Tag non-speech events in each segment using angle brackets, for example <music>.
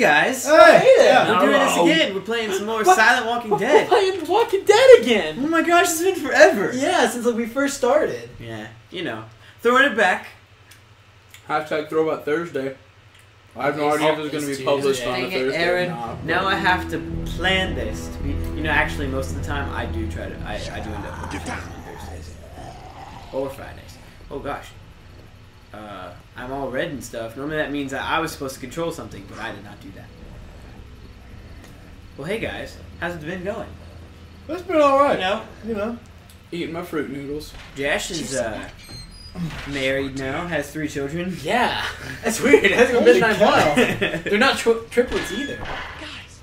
Well, hey guys, Hey there. We're doing this oh. again. We're playing some more What? Silent Walking Dead. We're Dead. playing Walking Dead again. Oh my gosh, it's been forever. Yeah, since like we first started. Yeah, you know, throwing it back. Hashtag Throwback Thursday. I have no idea if it's it's going to be published Tuesday. on a Dang it, Thursday. Aaron. or Now I have to plan this to be. You know, actually, most of the time I do try to. I, I do end up with shows on Thursdays or Fridays. Oh gosh. Uh, I'm all red and stuff. Normally that means that I was supposed to control something, but I did not do that. Well, hey guys, how's it been going? It's been alright. You know, You know. Eating my fruit noodles. Josh is uh, married now, has three children. Yeah, <laughs> that's weird. It hasn't been nine cow. months. <laughs> They're not tri- triplets either. Guys.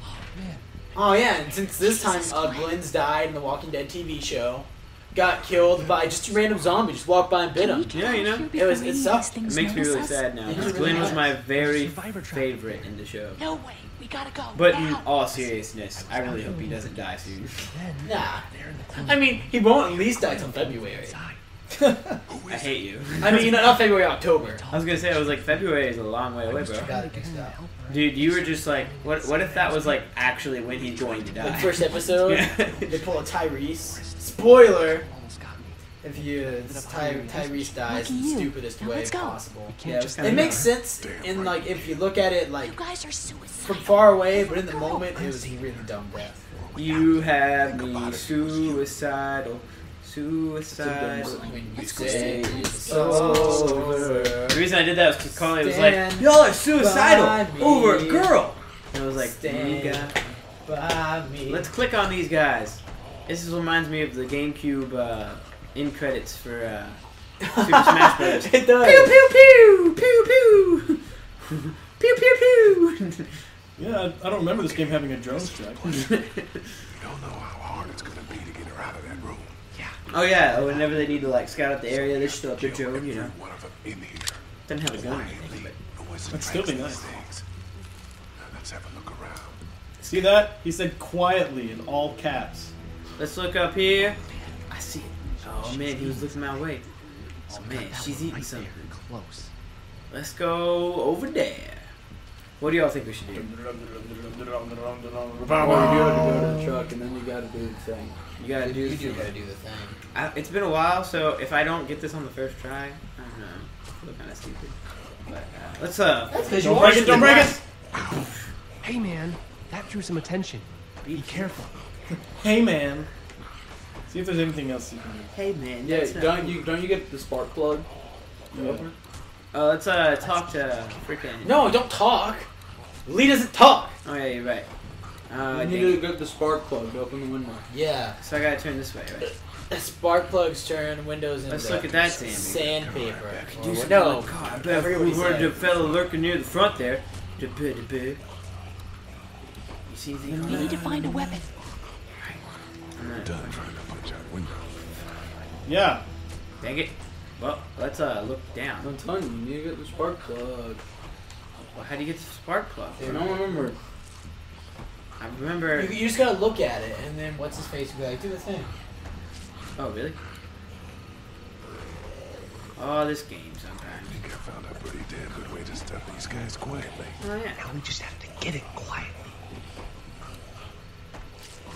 Oh man. Oh yeah, and since this time uh, Glenn's died in the Walking Dead TV show, got killed by just a random zombie. Just walked by and bit him. Yeah, you know, it was- it sucked. It makes me really sad now. It really Glenn was my very Survivor favorite in the show. No way. We gotta go. But in all seriousness, I really hope he doesn't die soon. Nah. I mean, he won't at least die till February. <laughs> I hate you. I mean, not February, October. I was gonna say I was like February is a long way away, bro. Got it mixed up. Dude, you were just like, what? What if that was like actually when he's going to die? Like first episode, <laughs> Yeah. they pull a Tyreese. Spoiler: Almost got me. if you this Ty, Tyreese dies in the stupidest way let's possible. Yeah, it was kinda It makes sense in like if you look at it like You guys are from far away, but in the moment it was a really dumb death. You have me suicidal, suicidal. When you Let's go say stand it's over. over. The reason I did that was because Carley was like, "Y'all are suicidal over a girl," and I was like, "Dang." "You got." Let's click on these guys. This is, reminds me of the GameCube uh, in credits for uh, Super Smash Bros. <laughs> it does. Pew pew pew pew pew <laughs> pew pew pew. Yeah, I, I don't remember this game having a drone strike. <laughs> You don't know how hard it's gonna be to get her out of that room. Yeah. oh yeah, whenever they need to like scout out the area, they just throw up their drone. You know, One of them in here. doesn't have a gun or anything, but That'd still be nice. things. Now let's have a look around. See that? He said quietly in all caps. Let's look up here. I see it. Oh man, he was looking my way. Oh man, she's eating something. Close. Let's go over there. What do y'all think we should do? Well, you gotta go to the truck and then you gotta do the thing. You gotta do. You the do thing. gotta do the thing. I, it's been a while, so if I don't get this on the first try, I don't know. I feel kind of stupid. But uh, let's uh. That's Don't break it, don't break it! Hey man, that drew some attention. Be careful. Hey man. See if there's anything else you can do. Hey man. Yeah, that's not- don't you don't you get the spark plug? Yeah. Uh, let's uh talk to freaking. No, don't talk. Lee doesn't talk. Oh yeah, you're right. Uh, you need to get the spark plug to open the window. Yeah. so I gotta turn this way, right? Spark plugs turn windows into Let's look at that Sammy. sandpaper. Do Or- something no, God, I I bet forget if what we he heard said. the fellow lurking near the front there. Da-ba, da-ba. You see anything? We need to find a weapon. I'm Done trying to punch out windows. Yeah. Dang it. Well, let's uh look down. I'm telling you, you need to get the spark plug. Well, how do you get the spark plug? I don't remember. I remember. You, you just gotta look at it, and then what's his face will be like, do the thing. Oh, really? Oh, this game I think I found a pretty damn good way to stop these guys quietly. Oh, yeah. Now we just have to get it quietly.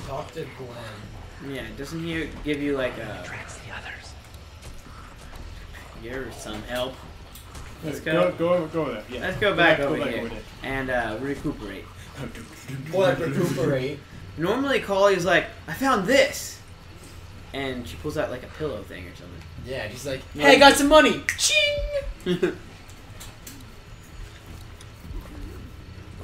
Talk to Glenn. Yeah, doesn't he give you like a. Attracts the others. You're some help. Let's go. go. Go, over, go over there. Yeah. Let's go back over go back here over and uh, recuperate. <laughs> What recuperate? Normally, Collie's like, I found this! And she pulls out like a pillow thing or something. Yeah, she's like, hey, I got some money. Ching. <laughs>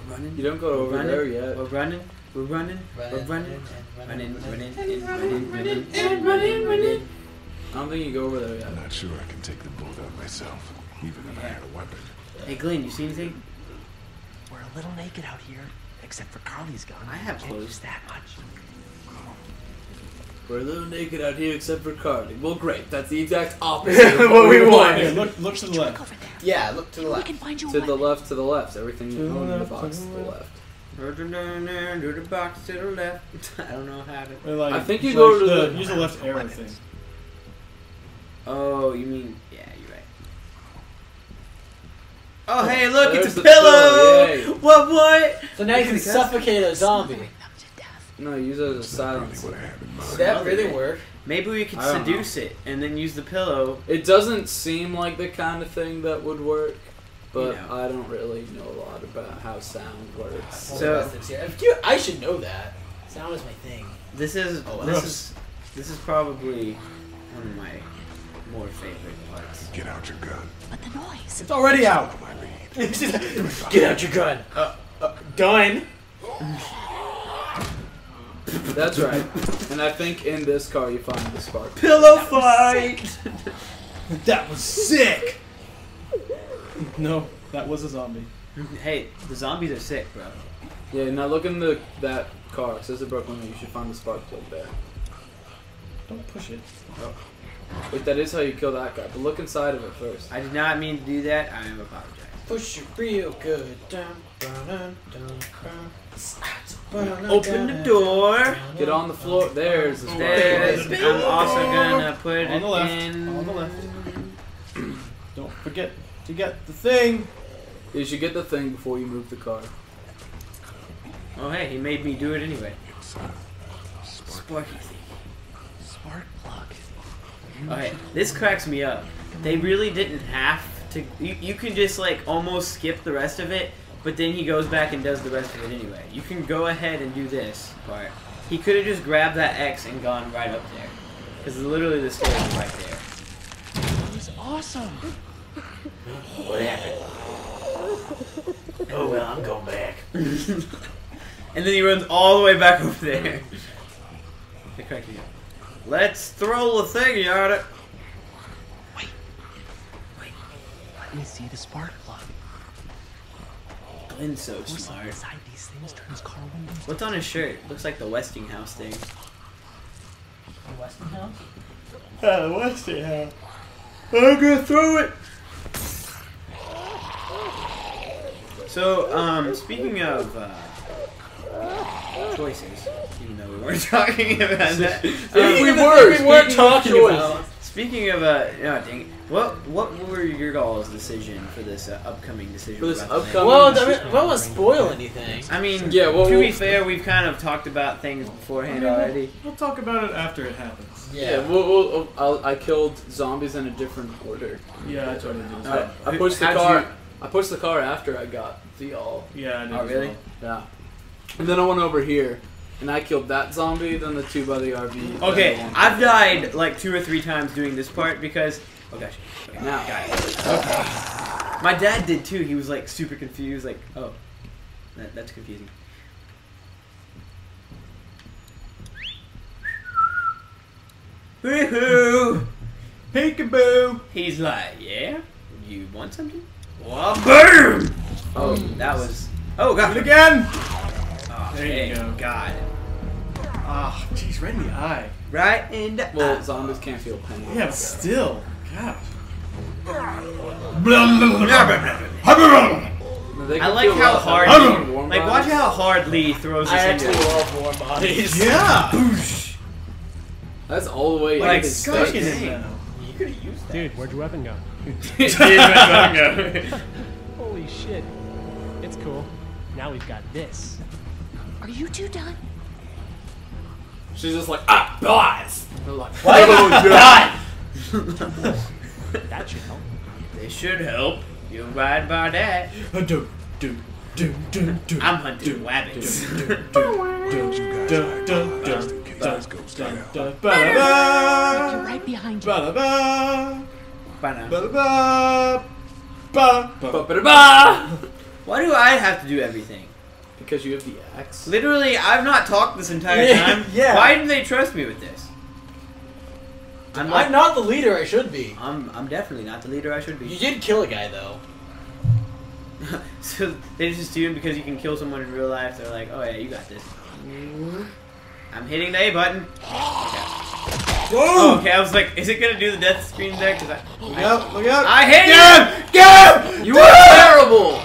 Running. You don't go We're over running. there yet. We're running. We're running. We're running. Running, running, and running, running, and running, running. I don't think you go over there yet. I'm not sure I can take them both out myself, even if I had a weapon. Hey, Glenn, you see anything? We're a little naked out here, except for Carley's gun. I have clothes. use that much. We're a little naked out here except for Carley. Well, great. That's the exact <laughs> opposite of What we Here, want. look, look to the left. Yeah, look to the We left. can find you a To the weapon. left, to the left. Everything To you the own in the box to to the the left. Left. Do the box to the left. I don't know how to. Or like, I think you like go to the, the- use the left arrow thing. Oh, you mean yeah, you're right. Oh, hey, look, it's a oh, pillow, pillow! What, what? So now you can Look at that. suffocate a zombie. No, use it as a silence. What happened? Does that really work? Maybe we could I don't know. seduce it and then use the pillow. It doesn't seem like the kind of thing that would work, but Yeah. I don't really know a lot about how sound works. So- If I should know that. Sound is my thing. This is Oh, this is this is probably one of my more favorite parts. Get out your gun. But the noise. It's already out. My lead. <laughs> Get out your gun. Uh, uh, done. That's right. And I think in this car you find the spark. Pillow fight. That was sick. <laughs> <laughs> No, that was a zombie. hey, the zombies are sick, bro. Yeah, now look in the that car. It says the Brooklyn. You should find the spark plug there. Don't push it. Oh. Wait, that is how you kill that guy. But look inside of it first. I did not mean to do that. I am apologize. Push it real good. Dun, dun, dun, dun, dun. Open the door. Get on the floor. There's the spark There's, plug. I'm also gonna put On it the left. in. On the left. <clears throat> Don't forget to get the thing. You should get the thing before you move the car. Oh hey, he made me do it anyway. Sparky thing. Spark plug. Okay, this cracks me up. They really didn't have to. You, you can just like almost skip the rest of it, but then he goes back and does the rest of it anyway. You can go ahead and do this part. He could have just grabbed that X and gone right up there, because literally the stairs is right there. That was awesome. What happened? Oh well, I'm going back. <laughs> And then he runs all the way back over there. They crack me up. Let's throw the thingy at it. Wait, wait, let me see the spark plug. Glenn's so What's smart. inside these things turns car windows. What's on his shirt? Looks like the Westinghouse thing. The Westinghouse? Yeah, <laughs> the Westinghouse. I'm gonna throw it. So, um, speaking of uh, choices, even though we weren't <laughs> talking about that, um, we were. We weren't talking choice. about. speaking of uh, no, dang, it. what what were your guys' decision for this uh, upcoming decision? For this upcoming- Well, I mean, I don't spoil anything. I mean, Yeah, well, to be we'll- fair, we've kind of talked about things beforehand already. We'll talk about it after it happens. Yeah, well, well, I'll, I killed zombies in a different order. Yeah, I totally did. Uh, I, I pushed the how'd car. You- I pushed the car after I got the all. yeah, I did. Oh, really? well. Yeah. And then I went over here, and I killed that zombie. Then the two by the RV. Okay, the I've died like two or three times doing this part because. Oh gosh. Okay, Now. got it. Okay. My dad did too. He was like super confused. Like, oh, that, that's confusing. Woohoo! Peekaboo. He's like, yeah. You want something? Well, boom! Oh, that was. Oh Do it again. Oh, There you go. God. Ah, jeez, right in the eye. Right in the Well, eye. zombies can't feel pain. Yeah, but still. God. I like how hard. Lee, like, watch how hard Lee throws I this actually into. love warm bodies. Yeah. Boosh. That's all the way. Like, into gosh, it's- now. You could have used that. Dude, where'd your weapon go? Dude, Holy shit. It's cool. Now we've got this. Are you two done? She's just like ah, guys. They're like, That should help. they should help. You right by that. Do, do, do, do, do. I'm hunting rabbits. You guys Dun, dun, died. dun, Kick dun, those ghosts dun, out. dun, You're ba-da-ba, right behind you. <laughs> Why do I have to do everything? Because you have the axe. Literally, I've not talked this entire time. <laughs> yeah. Why didn't they trust me with this? I'm like, I'm not the leader I should be. I'm, I'm definitely not the leader I should be. You did kill a guy though. <laughs> so they just assume because you can kill someone in real life, they're like, oh yeah, you got this. Mm-hmm. I'm hitting the A button. <gasps> Okay. Oh, okay, I was like, is it gonna do the death screen there? Cause I, Look out, look out. I hit Get him! him! Get him! You are terrible!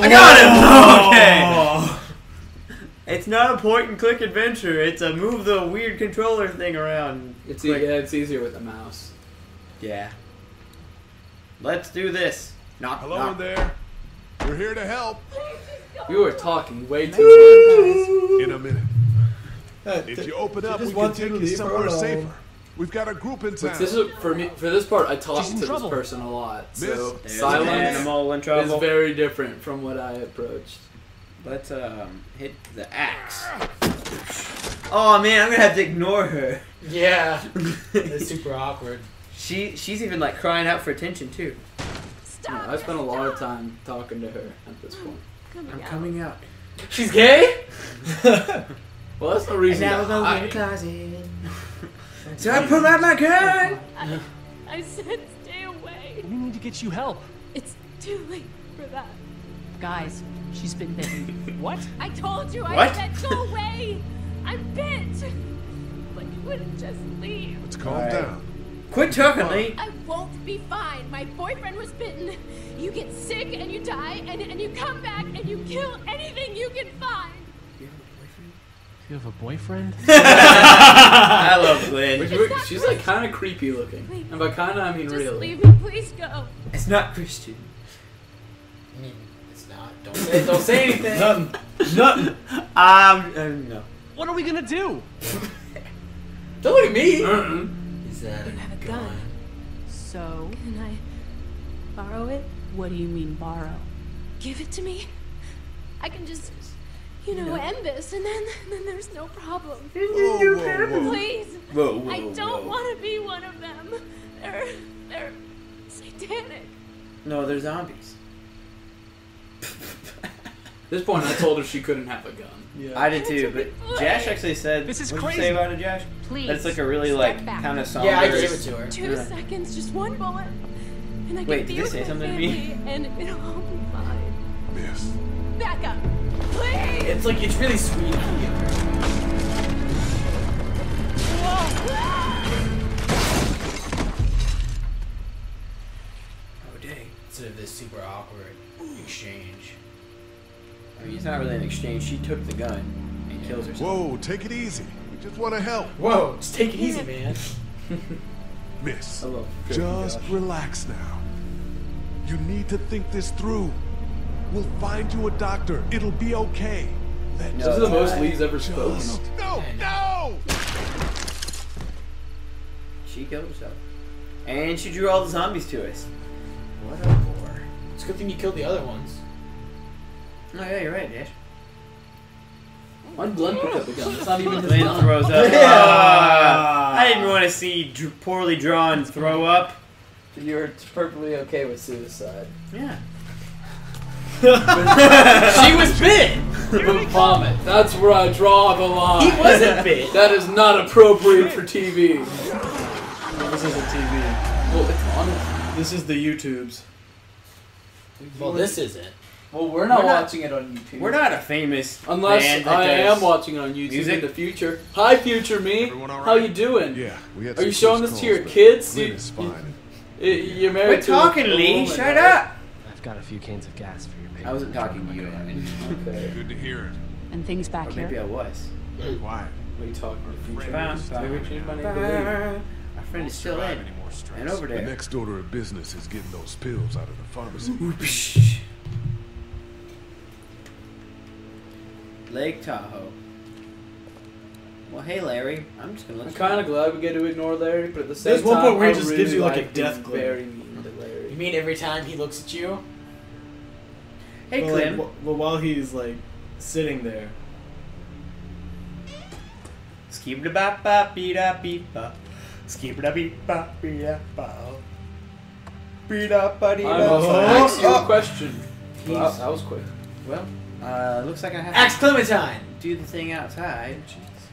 I oh. got him! <laughs> Okay. Oh. <laughs> It's not a point and click adventure. It's a move the weird controller thing around. It's e- Like- yeah, it's easier with the mouse. Yeah. Let's do this. Knock, Hello knock. there. We're here to help. We were talking way too much. In a minute. Uh, if you open up, we can wants you take you somewhere alone. safer. We've got a group in much. town. This is for me. For this part, I talk to in this person a lot, so There's an silence animal in is trouble. very different from what I approached. Let's um hit the axe. Oh man, I'm gonna have to ignore her. Yeah. <laughs> It's super awkward. she she's even like crying out for attention too. Yeah, I spent a lot of time talking to her at this point. I'm coming out. She's gay? <laughs> Well, that's no reason And now to we're going to the hide. closet. <laughs> So I pull out my gun. I said stay away. We need to get you help. It's too late for that. Guys, she's been bitten. <laughs> What? I told you. What? I said go away. I'm bit. But you wouldn't just leave. Let's calm Alright. down. Quit talking, Lee. I won't be fine. My boyfriend was bitten. You get sick and you die, and, and you come back and you kill anything you can find. You have a boyfriend? <laughs> I love Glenn. Which- which- She's like kind of creepy looking, and by kind of I mean Just really. leave me. Please go. It's not Christian. I mean, it's not. Don't say, don't say anything. Nothing. Nothing. Um, uh, no. What are we gonna do? <laughs> Don't look at me. Mm-mm. Is that You have a gun. So, Can I borrow it? what do you mean borrow? Give it to me. I can just, you know, end this, and then <laughs> then there's no problem. Whoa, whoa, whoa. Please. Whoa, whoa, I don't whoa. want to be one of them. They're they're satanic. No, they're zombies. At this point, I told her she couldn't have a gun. Yeah. I did too, but Jash actually said. This is what'd you say about it, Jash? Please. That it's like a really like back. kind of somber. Yeah, I gave it to her. Two Yeah. seconds, just one bullet, and I can Wait, be did they say something to me? family, and it'll all be fine. Miss. Back up, please. It's like it's really sweet. Oh dang. Instead of this super awkward exchange. I mean, it's not really an exchange. She took the gun and kills herself. Whoa, take it easy. We just want to help. Whoa, just take it easy, man. <laughs> Miss, I just relax now. You need to think this through. We'll find you a doctor. It'll be okay. Let No, This is the most I- Lee's ever spoken. just... No, no! She killed herself. And she drew all the zombies to us. What a whore. It's a good thing you killed the other ones. Oh yeah, you're right, Dash. Why'd Glenn pick up a gun? It's not even his Glenn gun. throws up. Yeah. <laughs> Ah, I didn't want to see dr- poorly drawn throw up. You're perfectly okay with suicide. Yeah. <laughs> she was bit. But vomit. That's where I draw the line. He wasn't bit. That is not appropriate for TV. This isn't TV. Well, it's on. This is the YouTubes. Well, this isn't. Well, we're not We're not- watching it on YouTube. We're not a famous Unless band that I does- am watching it on YouTube music. in the future. Hi, future me. Everyone all How you doing? Yeah, we had Are you showing close this to your kids? Lynn You- is fine. Y- You're married Quit to a- talking, a Lee. woman, Shut right? up. I've got a few cans of gas for your paper. I wasn't talking to you, Evan. Okay. Good to hear And things back Or maybe I was. it. Quiet. What are you talking to the future? Bam, Maybe bam, change my name to Lee. bam. My friend is still in. And over there. The next order of business is getting those pills out of the pharmacy. Whoopsh. Lake Tahoe. Well, hey, Larry. I'm just gonna let I'm kind of glad we get to ignore Larry, but at the same There's time, one point where he I just really gives you, like, a death glare. Very mean to You mean every time he looks at you? Hey, well, Clem. wh- well, while he's like sitting there, Skip da bop bop beep da beep bop. Skip da beep bop beep da bop. Beep da ba dee I'm da. about to Oh, ask you a question. Well, that, that was quick. Well, uh, looks like I have Axe Clementine. do the thing outside.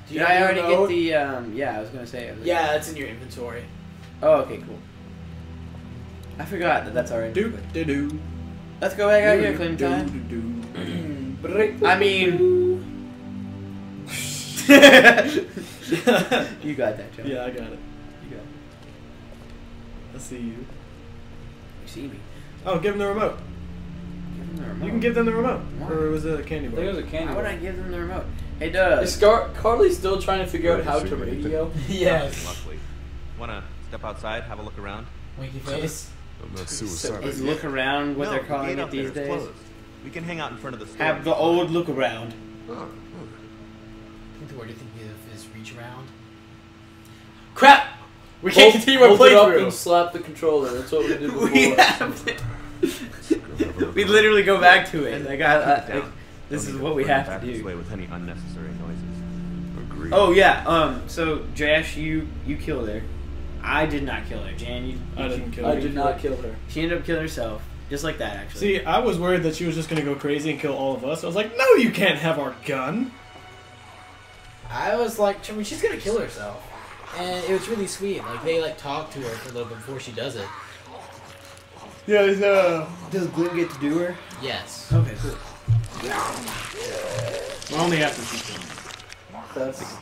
Do Did I already your get the? Um, yeah, I was gonna say. I was- Yeah, that's in your inventory. Oh, okay, cool. I forgot that that's already. do do do. Let's go back out here, Clementine. I mean. <laughs> you got that, Jon. Yeah, I got it. You got it. I see you. You see me. Oh, give him the remote. Give them the remote. You can give them the remote. Why? Or was it a candy bar? I bar? think it was a candy. Why would. I give them the remote? Hey, Doug. Is Scar- Carley still trying to figure out how to to- radio? <laughs> <laughs> yes. Luckily. Wanna step outside, have a look around? Winky face. I'm not suicidal. Is look around what no, they're calling gate it out there these days? closed. We can hang out in front of the store. Have the old look around. I think the word you think of is reach around. Crap! We can't Hold- continue our hold it up and slap the controller. That's what we did <laughs> before. We have to- <laughs> we literally go back to it. Like, I, I, like, this is what we have back to This do. way with any unnecessary noises. Agreed. Oh yeah. Um. So Josh, you you kill her. I did not kill her. Jan, you. I didn't kill her. I did not kill her. She ended up killing herself, just like that actually. See, I was worried that she was just gonna go crazy and kill all of us. I was like, no, you can't have our gun. I was like, I mean, she's gonna kill herself, and it was really sweet. Like they like talk to her for a little bit before she does it. Yeah. Uh, does Glenn get to do her? Yes. Okay. Cool. Well, only after she killed me. That's.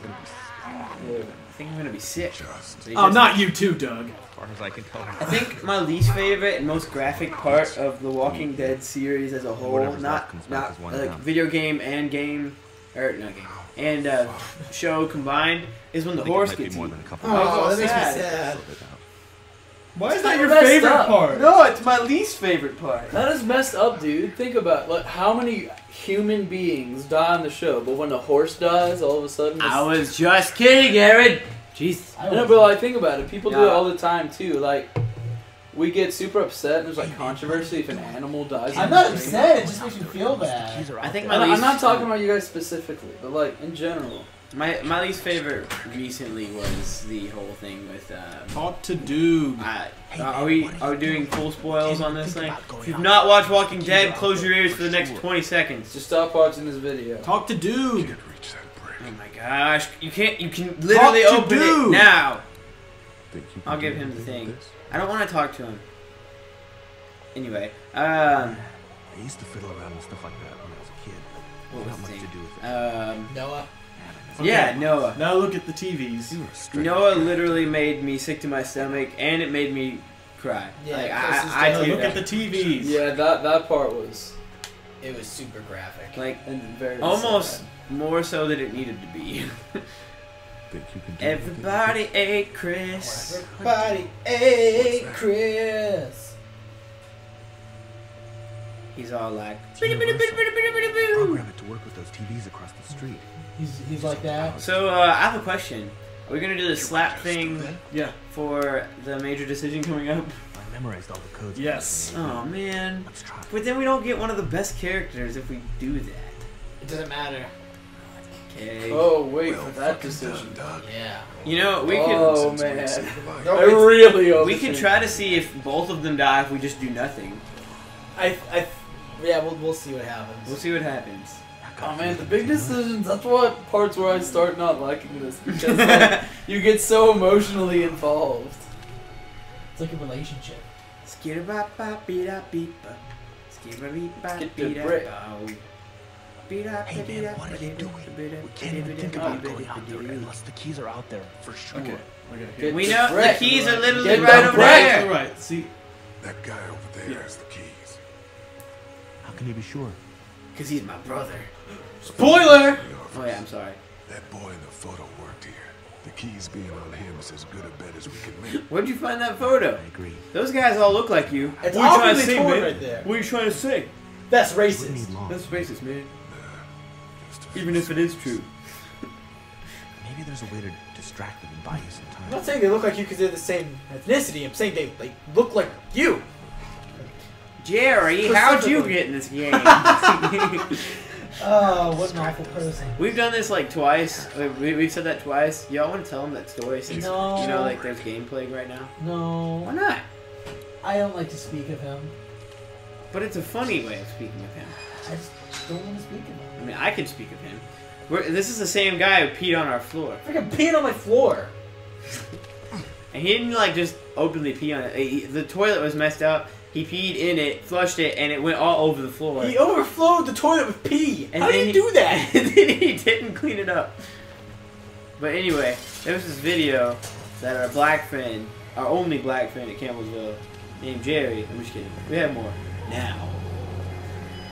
I think I'm gonna be sick. So you Oh, not you too, Doug. As far as I can tell. I think my least favorite and most graphic part of the Walking Dead series as a whole, Whatever's not not like down. video game and game, or not game and uh, show combined, is when the I think it horse gets more eaten. than a couple Oh, Oh, that that makes me sad. sad. Why is It's that your favorite up. part? No, it's my least favorite part. That is messed up, dude. Think about like how many human beings die on the show, but when a horse dies, all of a sudden. I was just kidding, Aaron. Jeez. I know, but like think about it. People do it all the time too. Like we get super upset and there's like controversy if an animal dies. I'm on not upset. It just makes you feel bad. I think my least. I'm not talking about you guys specifically, but like in general. My my least favorite recently was the whole thing with. Um, Talk to Doug. I, are we are we doing full spoils on this thing? If you've not watched Walking Dead, close your ears for the next 20 seconds. Just stop watching this video. Talk to Doug. Reach that bridge. Oh my gosh, you can't. You can literally Talk to open dude. it now. Can I'll give him the thing. this? I don't want to talk to him. Anyway, um, I used to fiddle around with stuff like that when I was a kid. what was the much thing? to do with it. Um, Noah. Yeah, Noah. Now look at the TVs. You were Noah literally made me sick to my stomach, and it made me cry. Yeah, like Chris is I, I, look at the TVs. Yeah, that that part was It was super graphic. like and very almost sad. more so than it needed to be. <laughs> Think you can do anything with Everybody ate Chris. Everybody, ate Chris. He's all like, Program it to work with those TVs across the street. He's he's like that. So uh, I have a question. Are we gonna do the slap thing Yeah. for the major decision coming up? I memorized all the codes. Yes. Oh man. Let's try. But then we don't get one of the best characters if we do that. It doesn't matter. Okay. Oh wait Well for that decision. done, Doug. Yeah. You know, we can. Oh Since we man. No, I really we can try to see if both of them die if we just do nothing. I I yeah. We'll we'll see what happens. We'll see what happens. Oh man, the big decisions. That's what parts where I start not liking this <laughs> because like, you get so emotionally involved. It's like a relationship. Skidda-bop-bop-beep-a-beep-a. Skidda-beep-bop, beep-a-bow. brick. Beep-a, Hey man, what are you doing? We can't even think about going out there unless the keys are out there for sure. Okay. Okay. We know the keys are literally Get right the over brick. there. All right. See, That guy over there has the keys. How can you be sure? Cause he's my brother. Spoiler. Oh yeah, I'm sorry. That boy in the photo worked here. The keys being on him is as good a bet as we can make. Where'd you find that photo? I agree. Those guys all look like you. It's What are you trying to obviously say, torn man? right there. What are you trying to say? That's racist. That's racist, man. Just a Even if it is true. Maybe there's a way to distract them and buy you some I'm not saying they look like you because they're the same ethnicity. I'm saying they, they look like you. Jerry, how'd you get in this <laughs> game? <laughs> Oh, what an awful person. We've done this like twice. We, we've said that twice. Y'all want to tell them that story since No. you know like there's gameplay right now? No. Why not? I don't like to speak of him. But it's a funny way of speaking of him. I just don't want to speak of him. I mean, I can speak of him. We're, this is the same guy who peed on our floor, Freaking peeing on my floor. and he didn't like just openly pee on it. He- the toilet was messed up. He peed in it, flushed it, and it went all over the floor. He overflowed the toilet with pee. And How did he- do that? <laughs> and then he didn't clean it up. But anyway, there was this video that our black friend, our only black friend at Campbellsville, named Jerry. I'm just kidding. We have more now,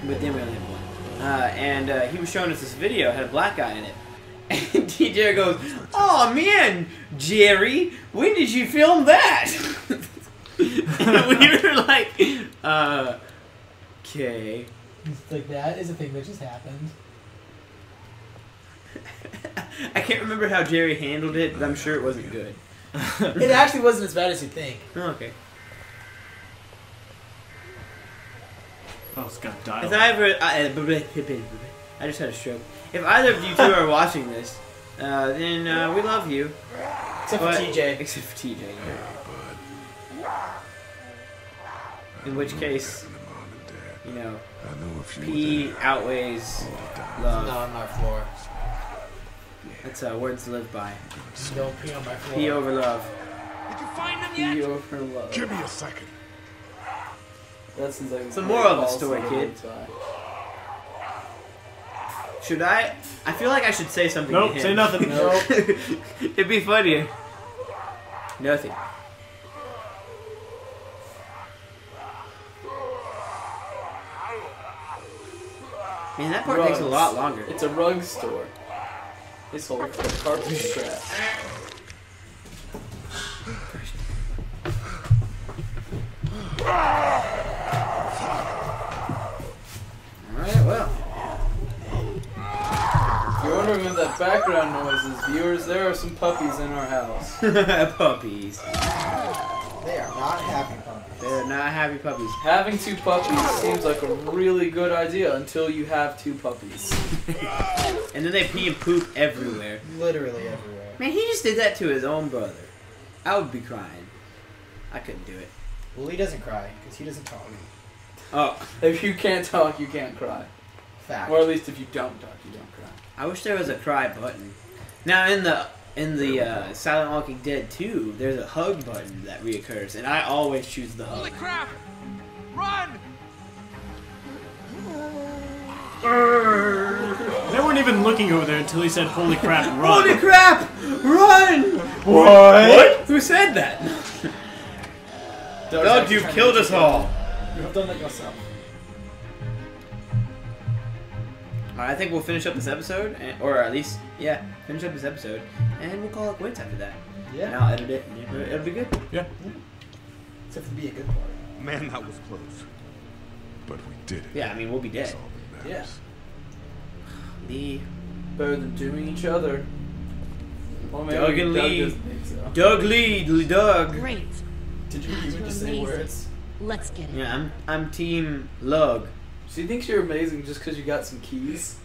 but then we only have one. Uh, and uh, he was showing us this video had a black guy in it. <laughs> And DJ goes, "Oh man, Jerry, when did you film that?" <laughs> and <laughs> we were like, uh, "Okay." Like that is a thing that just happened. <laughs> I can't remember how Jerry handled it, but I'm sure it wasn't good. It actually wasn't as bad as you think. Oh, okay. Oh, it's got If. I ever, I, I just had a stroke. If either of you two are watching this, uh, then uh, we love you. Except But- for TJ. Except for TJ. In which case, you know, I know if P outweighs No, love. on my floor. That's uh, word to live by. Don't pee on my floor. P over love. Be over love. Give me a second. That seems like It's the moral of the story, kid. Should I? I feel like I should say something. Nope, to him. say nothing. <laughs> Nope. It'd be funnier. Nothing. Man, that part takes a lot longer. It's a rug store. This whole carpet strap. Alright, well. If you're wondering what that background noise is, viewers, there are some puppies in our house. <laughs> puppies. They are not happy puppies. They're not happy puppies. Having two puppies seems like a really good idea until you have two puppies. <laughs> And then they pee and poop everywhere. Literally everywhere. Man, he just did that to his own brother. I would be crying. I couldn't do it. Well, he doesn't cry because he doesn't talk. Oh, If you can't talk, you can't cry. Fact. Or at least if you don't talk, you don't cry. I wish there was a cry button. Now in the in the uh, Silent Walking Dead 2, there's a hug button that reoccurs, and I always choose the hug. Holy crap! Run! They weren't even looking over there until he said, "Holy crap, <laughs> run!" Holy crap! Run! What? Who said that? Doug's Doug, you've killed us all. You have done that yourself. I think we'll finish up this episode, and, or at least, yeah, finish up this episode, and we'll call it quits after that. Yeah. And Yeah. I'll edit it, and it'll, it'll be good. Yeah. Except for the be a good part. Man, that was close. But we did it. Yeah, I mean, we'll be dead. That's all that Yeah. matters. Lee, Better than doing each other. Well, maybe Doug and Doug Lee. doesn't so. Doug Lee, Lee Doug. Great. Did you even just say Amazing. words? Let's get it. Yeah, I'm I'm Team Lug. She thinks you're amazing just because you got some keys.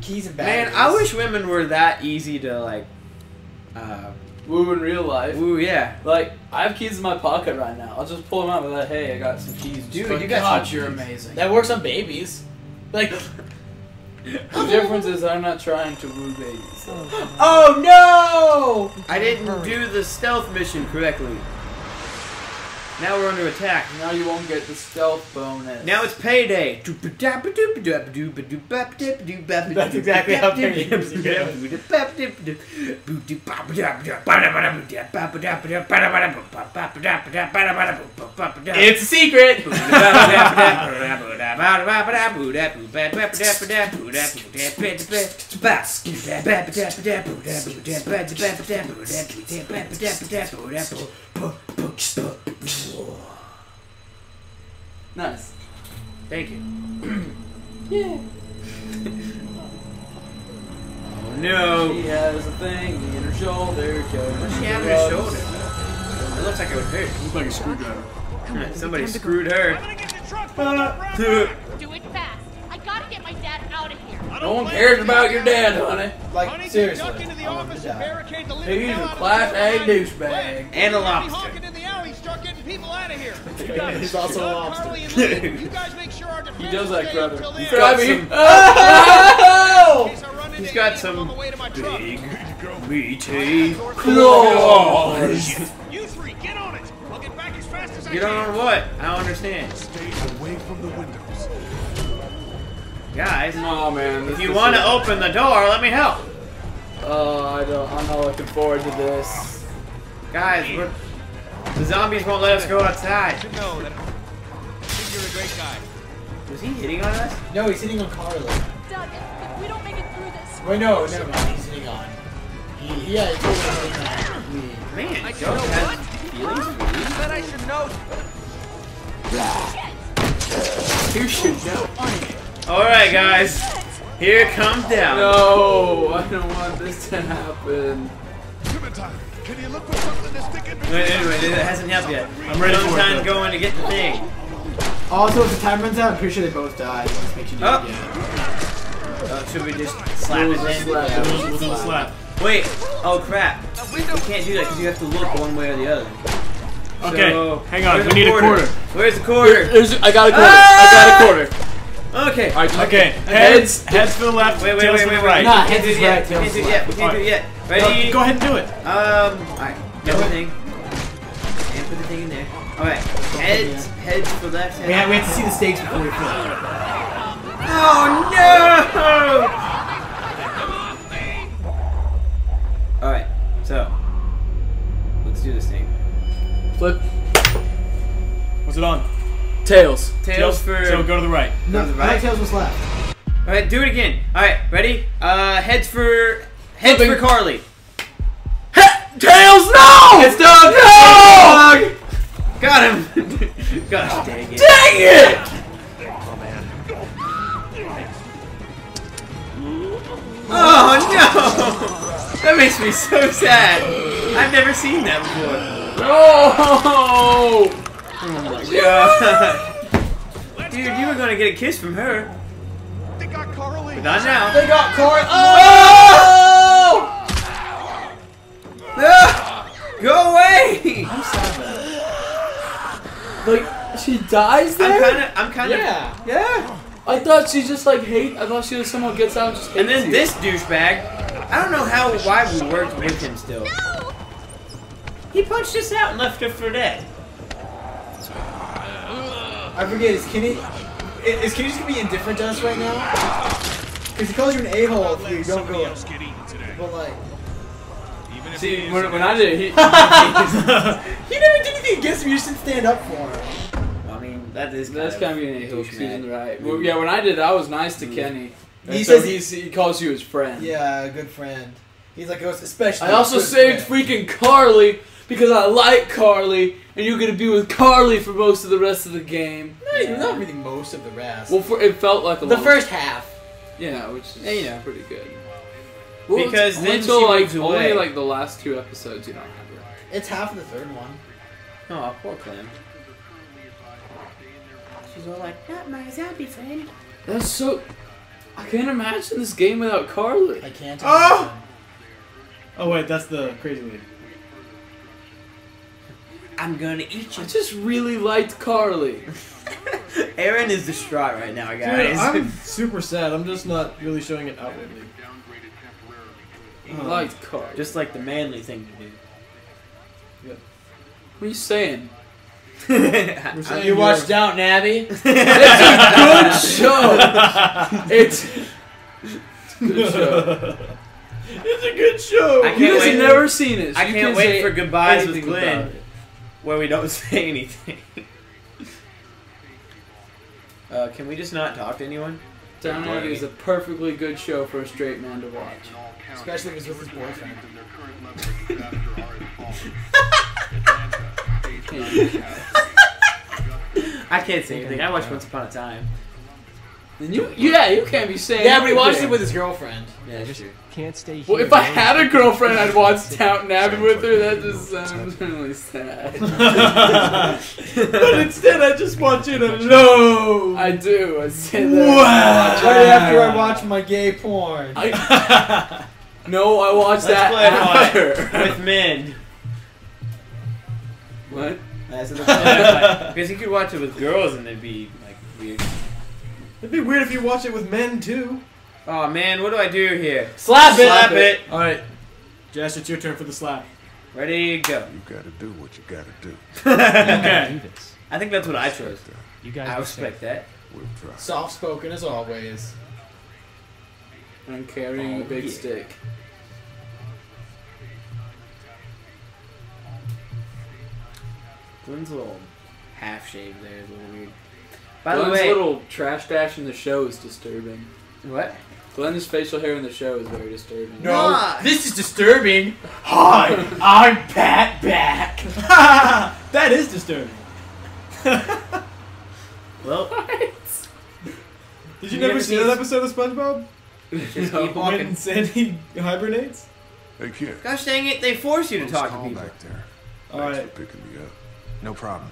Keys and bad. Man. I wish women were that easy to like. Uh, Woo in real life. Woo, yeah. Like, I have keys in my pocket right now. I'll just pull them out and be like, hey, I got some keys. Dude, But you got God, some you're keys. amazing. That works on babies. Like, <laughs> The difference is I'm not trying to woo babies. <gasps> oh no! I didn't do the stealth mission correctly. Now we're under attack. Now you won't get the stealth bonus. Now it's payday. That's exactly how payday yeah. It's a secret! Nice. Thank you. <clears throat> yeah. oh no. She has a thing in her shoulder. What's she have in her shoulder? It looks like it would hurt. Looks like a screwdriver. Somebody screwed her. <laughs> Do it fast. I gotta get my dad out of here. No one cares about your dad, honey. Like, seriously. Duck into the office and barricade the He's a class A douchebag. And a lobster. honking in the alley, start getting people out of here. <laughs> He's also a lobster. Carley, and <laughs> Lee, you guys make sure our He does will like stay brother. until He's got got me. Oh! In <laughs> case I run into He's got any of them some on the way to my truck. big, meaty Claws. You three, get on it. I'll get back as fast as I Get can. on what? I don't understand. Stay away from the windows. Guys, No, man. if you want to open the door, let me help. Oh, I don't. I'm not looking forward to this. Guys, we're, the zombies won't let us go outside. To know that you're a great guy. Was he hitting on us? No, he's hitting on Carley. Doug, if we don't make it through this, Wait, no, never mind. He's hitting on. He, yeah, he's hitting on Man, I Joe know has what? feelings for I said I should know. You should know. All right, guys. Here it comes down. No, I don't want this to happen. Can you look for something to stick in Wait, anyway, it hasn't happened yet. I'm ready for it, Time going to get the thing. Also, if the time runs out, I'm pretty sure they both die. Just make sure you do Oh. it again. Uh, should we just slap it then? slap. Yeah, We'll, we'll do the slap. Wait. Oh crap. You can't do that because you have to look one way or the other. Okay, So, hang on. We the need a quarter. Where's the quarter? There's, I got a quarter. Ah! I got a quarter. Okay. All right, Okay, heads, heads for the left, Wait, wait, tails wait, for wait, the wait. right. Nah, we can't heads do is it yet. right, We can't tails do it is yet. We can't do it yet. Ready? Go ahead and do it. Um. Alright. Got the thing. And put the thing in there. Alright. Heads. Heads for left. We have, we have to see the stakes before we flip. Oh no! Alright. So. Let's do this thing. Flip. What's it on? Tails. Tails for. So go to the right. No, the right. tails was left. Alright, do it again. Alright, ready? Uh, heads for. Heads Flipping. for Carley. Tails, no! It's done! No! Got him! <laughs> Gosh dang it. Dang it! Oh no! That makes me so sad. I've never seen that before. No! Yeah. <laughs> Dude, you were gonna get a kiss from her. They got Carley. But not now. They got Carley. Oh! Ah! Go away! I'm sad. Like, she dies there? I'm kinda, I'm kinda, Yeah. yeah. I thought she just like hate. I thought she was someone who gets out and just hates And then you. this douchebag, I don't know how, why we worked with him still. No! He punched us out and left her for dead. I forget, is Kenny. Is Kenny just gonna be indifferent to us right now? Because he calls you an a hole if you don't go. else get eaten today. But like. Even if See, it is when, when I did it, <laughs> he, He never did anything against me, you should stand up for him. I mean, that is that's kind kind of being a heel douchebag. season, right? Well, yeah, when I did I was nice to mm. Kenny. And He so says- he's, he calls you his friend. Yeah, a good friend. He's like, oh, especially. I also saved friend. freaking Carley because I like Carley, and you're gonna be with Carley for most of the rest of the game. Not even not really most of the rest. Well, for, it felt like a the long- first half. yeah, which is Yeah, you know. pretty good. Because only then till, she like moves only like the last two episodes you don't have it. It's half of the third one. Oh, poor Clem. She's all like, not my zombie friend. That's so. I can't imagine this game without Carley. I can't. Oh! Oh wait, that's the crazy lady. I'm gonna eat you. I just really liked Carley. <laughs> Aaron is distraught right now, guys. Dude. I'm <laughs> super sad. I'm just not really showing it outwardly. I uh, liked Carley. Just like the manly thing to do. What are you saying? <laughs> Saying You watched out, Abbey? It's a good show. It's, it's a good show. it's a good show. I you guys have never seen it. so I you can't can wait say for goodbyes with anything Glenn. About it. Where we don't <laughs> say anything. uh, can we just not talk to anyone? Downton Abbey is a perfectly good show for a straight man to watch. Especially because it's with his boyfriend. <laughs> <laughs> I can't say anything. I watched Once Upon a Time. And you, yeah, you can't be saying. Yeah, but he watched it with his girlfriend. Yeah, just true. Can't stay here. Well, if I had a girlfriend, I'd watch Downton Abbey with her. That just sounds really sad. <laughs> <laughs> but instead, I just want you to know. I do. I say that. Wow. Right after I watch my gay porn. I, no, I watch Let's that play after. With <laughs> men. what? That's what I'm Because you could watch it with girls and it'd be like weird. It'd be weird if you watch it with men too. Oh man, what do I do here? Slap it! Slap it. All right, Jash, it's your turn for the slap. Ready, go. You gotta do what you gotta do. <laughs> Okay. I think that's what I chose. You guys. I respect that. We'll try. Soft spoken as always. I'm carrying a Oh, big yeah. stick. Glenn's a little half shave there is a little weird. By Glenn's the way, little trash dash in the show is disturbing. what? Glenn's facial hair in the show is very disturbing. No, Nah. this is disturbing. Hi, <laughs> I'm Pat Back. <laughs> that is disturbing. <laughs> Well, Well, Did you You never never see see- that episode of SpongeBob? just No, keep walking. When Sandy hibernates? Hey, kid. Gosh dang it, they force you to talk to call people. back there. All Thanks right. for picking me up. No problem.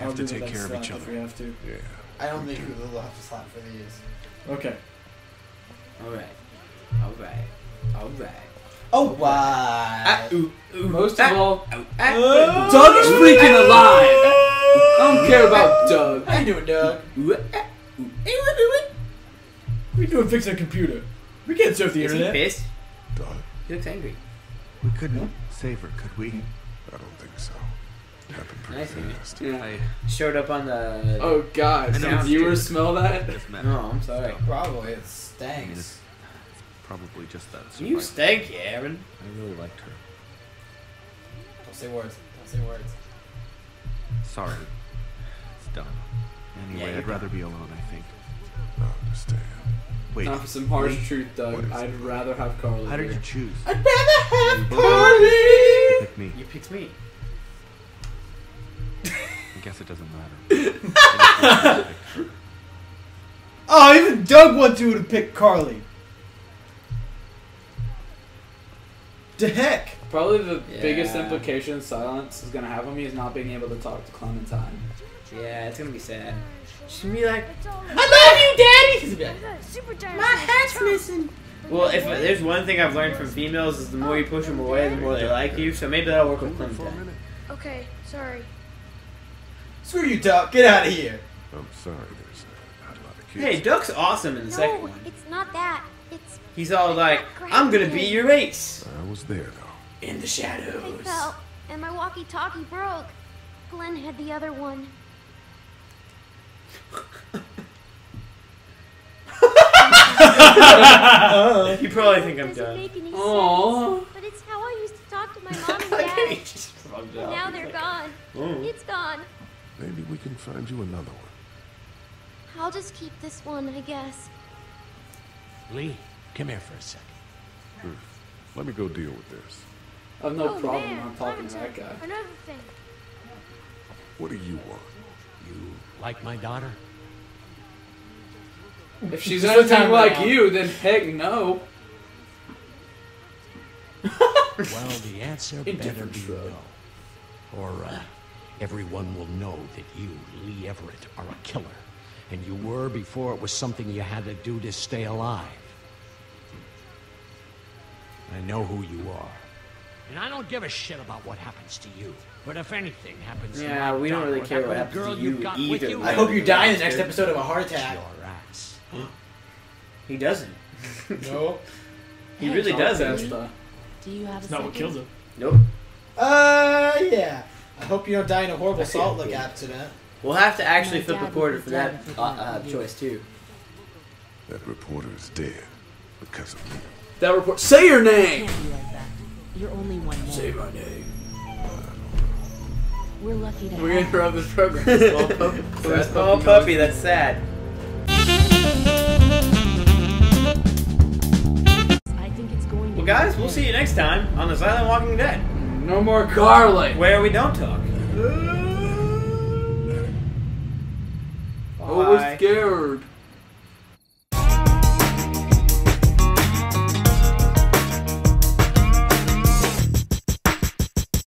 We I'll have to do take that care of slap each If we other. have to. Yeah. I don't think we will have to slap for these. Okay. Alright. Alright. Alright. Oh, wow. Ah, ooh, ooh, Most ah, of all, ah, Doug is freaking alive. I don't care about Doug. How you doing, Doug? you doing fixing a computer? We can't surf the Is he internet. pissed? Doug, He looks angry. We couldn't save her, could we? Happened pretty I see. fast. Yeah. I Showed up on the. Oh God! I Did know. viewers smell that? just met No, I'm sorry. Probably. It I mean, stinks. it's probably just that. You survival. stank, Aaron. I really liked her. Don't say words. Don't say words. Sorry. It's done. Anyway, Yeah, I'd you're rather be alone, I think. I understand. Wait, Time for some harsh me? truth, Doug. What is I'd it? rather have Carley. how did here. you choose? I'd rather have You Carley! pick me. You picked me. I guess it doesn't matter. <laughs> <laughs> Oh, even Doug wants you to pick Carley. The heck? Probably the Yeah. biggest implication silence is gonna have on me is not being able to talk to Clementine. Yeah, it's gonna be sad. She's gonna be like, I love you, Daddy! My hat's missing. Well, if there's one thing I've learned from females is the more you push them away, the more they like you. So maybe that'll work with Clementine. Okay, sorry. Screw you, Duck. Get out of here. I'm sorry, there's uh, not a lot of kids. Hey, Duck's awesome in the second No, one. it's not that. It's He's all like, I'm gonna be your ace. I was there, though. In the I shadows. fell and my walkie-talkie broke. Glenn had the other one. <laughs> You probably think I'm Doesn't done. make any Aw. sense. But it's how I used to talk to my mom and <laughs> dad. And now they're gone. Oh. It's gone. Maybe we can find you another one. I'll just keep this one, I guess. Lee, come here for a second. Let me go deal with this. I have no oh, problem man, not talking to that guy. Another thing. What do you want? You like my daughter? If she's Just anything time like now. you, then heck no. Well, the answer <laughs> better be no. Or uh, everyone will know that you, Lee Everett, are a killer. And you were before it was something you had to do to stay alive. I know who you are. And I don't give a shit about what happens to you. But if anything happens to Yeah, my we don't really care what happens girl to you've you either. you, I hope you die in the next episode of a heart attack. your ass. <gasps> He doesn't. <laughs> No. He really doesn't. Testa. Do you have a It's not what kills him. Nope. Uh, yeah. I hope you don't die in a horrible Okay. <laughs> salt lick accident. We'll have to actually flip a dad quarter for that uh, uh, choice too. That reporter is dead because of me. That report. Say your name. Can't be like that. You're only one man. Say my name. We're lucky to We're gonna throw you. this <laughs> program. Small <laughs> puppy. That's oh puppy, that's sad. I think it's going Well, guys, we'll see you next time on the Silent Walking Dead, No more Carley. where we don't talk. Oh, we're scared.